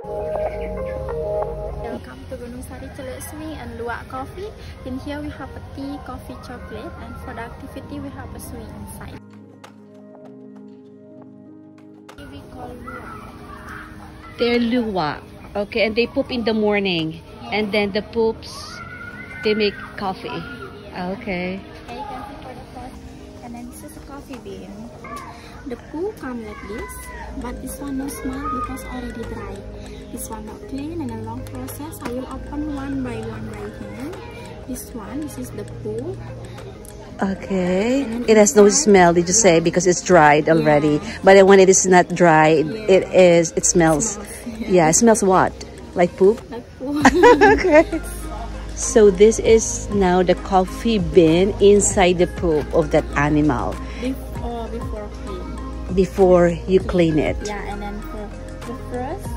Welcome to Gunung Sari Celuk Swing and Luwak Coffee. In here we have a tea, coffee, chocolate and for the activity we have a swing inside. We call Luwak. They're luwak. Okay, and they poop in the morning. And then the poops, they make coffee. Okay. Okay, you can see for the first. And then this is a coffee bean. The poo come like this, but this one no smell because already dry. This one not clean and a long process. I will open one by one by hand. This one, this is the poo. Okay. It has no smell, did you say? Because it's dried already. But when it is not dry, it is, it smells. Yeah, it smells what? Like poop? Like poo. okay. So this is now the coffee bin inside the poop of that animal before, before clean. before you clean it. Yeah, and then the first,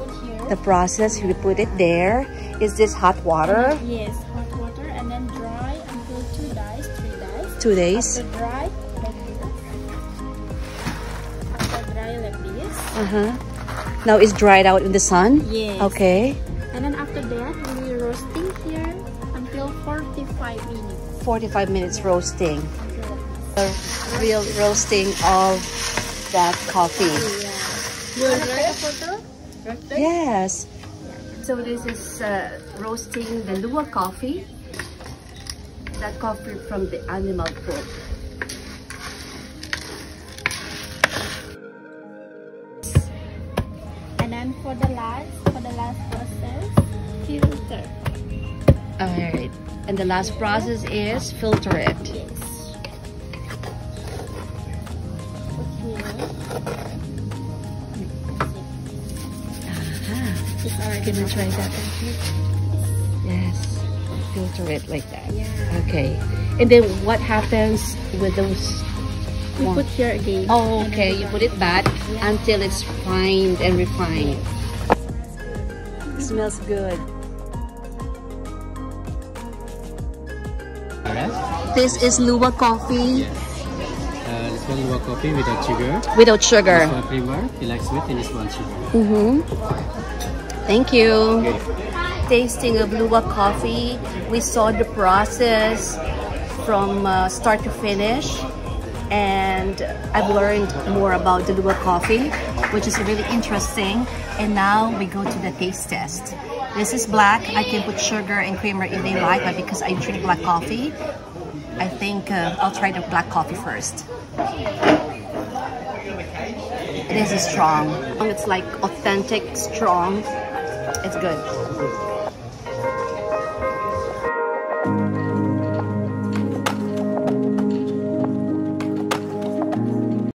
put here. The process, you put it there. Is this hot water? Yes, hot water and then dry until two days, three days. Two days. After dry, like this. After dry like this. Uh-huh. Now it's dried out in the sun? Yes. Okay. And then after that, we will roasting here until 45 minutes. 45 minutes roasting. Until like this. The real roasting of that coffee. Yeah. You want to a photo? Roasted? Yes. So this is uh, roasting the Luwak coffee. That coffee from the animal poop. And then for the last, for the last process, filter. Alright. And the last process is filter it. Yes. Ah, can you try that? Yes. Filter it like that. Yeah. Okay. And then what happens with those? We One. put here again. Oh, okay. You put it back Yeah. until it's fined and refined. smells good. Alright. This is Luwak coffee Uh, this one Luwak coffee without sugar. without sugar. This one creamer, you like sweet, and this one sugar. Mm-hmm. Thank you. Okay. Tasting of Luwak coffee. We saw the process from uh, start to finish. And I've learned more about the Luwak coffee, which is really interesting. And now we go to the taste test. This is black. I can put sugar and creamer if they like, but because I drink black coffee, I think uh, I'll try the black coffee first. It is strong. It's like authentic, strong. It's good.